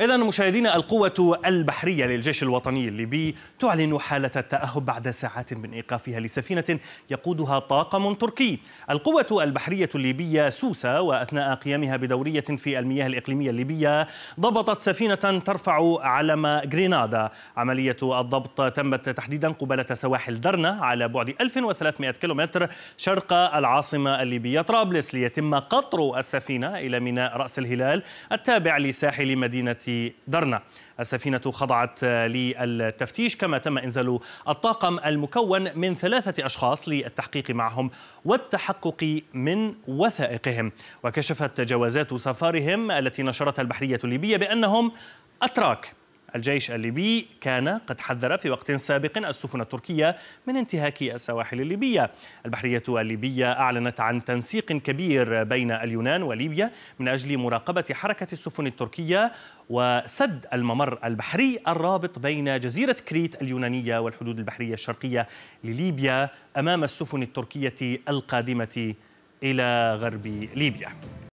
إذا مشاهدينا القوة البحرية للجيش الوطني الليبي تعلن حالة التأهب بعد ساعات من إيقافها لسفينة يقودها طاقم تركي. القوة البحرية الليبية سوسة وأثناء قيامها بدورية في المياه الإقليمية الليبية ضبطت سفينة ترفع علم غرينادا. عملية الضبط تمت تحديدا قبالة سواحل درنا على بعد 1300 كيلومتر شرق العاصمة الليبية طرابلس ليتم قطر السفينة إلى ميناء رأس الهلال التابع لساحل مدينة درنا. السفينة خضعت للتفتيش كما تم إنزال الطاقم المكون من ثلاثة أشخاص للتحقيق معهم والتحقق من وثائقهم. وكشفت جوازات سفارهم التي نشرتها البحرية الليبية بأنهم أتراك. الجيش الليبي كان قد حذر في وقت سابق السفن التركية من انتهاك السواحل الليبية. البحرية الليبية أعلنت عن تنسيق كبير بين اليونان وليبيا من أجل مراقبة حركة السفن التركية وسد الممر البحري الرابط بين جزيرة كريت اليونانية والحدود البحرية الشرقية لليبيا أمام السفن التركية القادمة إلى غرب ليبيا.